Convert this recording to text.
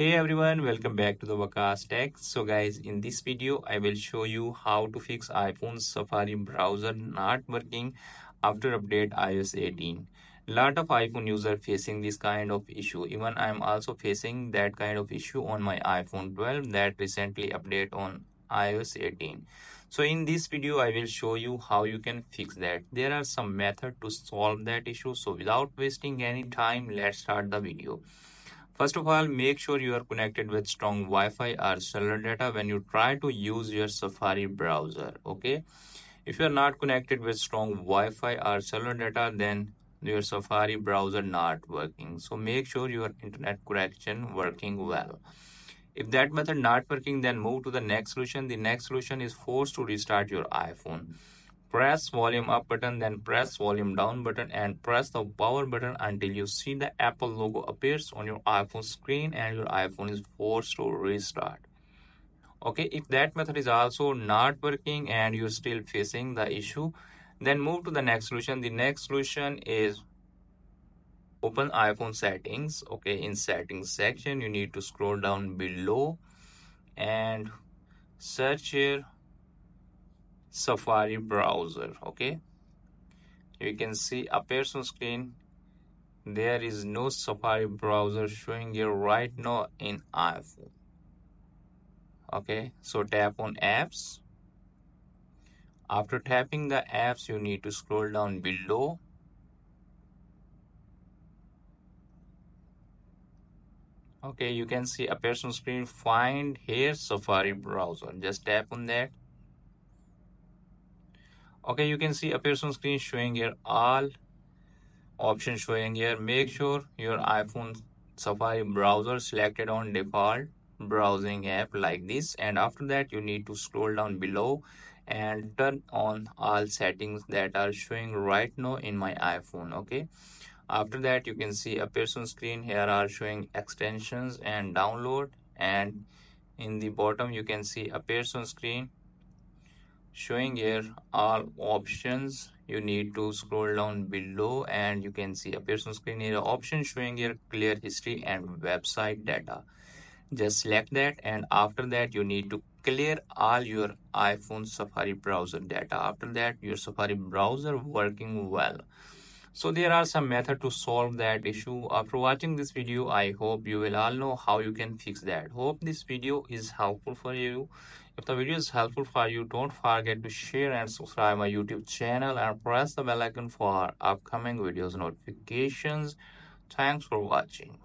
Hey everyone, welcome back to the Waqas Tech. So guys, in this video, I will show you how to fix iPhone Safari browser not working after update iOS 18. Lot of iPhone user facing this kind of issue. Even I am also facing that kind of issue on my iPhone 12 that recently update on iOS 18. So in this video, I will show you how you can fix that. There are some method to solve that issue. So without wasting any time, let's start the video. First of all, make sure you are connected with strong Wi-Fi or cellular data when you try to use your Safari browser. Okay. If you are not connected with strong Wi-Fi or cellular data, then your Safari browser not working. So make sure your internet connection working well. If that method not working, then move to the next solution. The next solution is force to restart your iPhone press volume up button then press volume down button and press the power button until you see the apple logo appears on your iphone screen and your iphone is forced to restart. Okay if that method is also not working and you're still facing the issue then move to the next solution. The next solution is open iphone settings. Okay in settings section you need to scroll down below and search here Safari browser okay? You can see appears on screen. There is no Safari browser showing here right now in iPhone okay? So tap on apps. After tapping the apps you need to scroll down below. Okay you can see appears on screen find here Safari browser. Just tap on that okay you can see appears on screen showing here all options showing here. Make sure your iphone safari browser selected on default browsing app like this. And after that you need to scroll down below and turn on all settings that are showing right now in my iphone okay? After that you can see appears on screen. Here are showing extensions and download. And in the bottom you can see appears on screen showing here all options. You need to scroll down below and you can see appears on screen here. Option showing here clear history and website data. Just select that and after that you need to clear all your iphone safari browser data. After that your safari browser working well so there are some method to solve that issue. Uh, After watching this video i hope you will all know how you can fix that. Hope this video is helpful for you. If the video is helpful for you don't forget to share and subscribe my youtube channel and press the bell icon for upcoming videos notifications. Thanks for watching